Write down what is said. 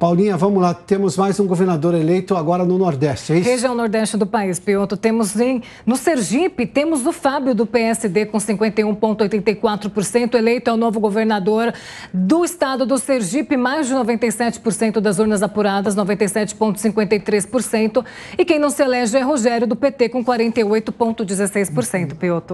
Paulinha, vamos lá. Temos mais um governador eleito agora no Nordeste, é isso? Região Nordeste do país, Pioto. Temos em, no Sergipe, temos o Fábio do PSD com 51,84% eleito é o novo governador do estado do Sergipe, mais de 97% das urnas apuradas, 97,53%. E quem não se elege é Rogério do PT com 48,16%, Pioto.